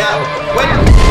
out. Wait.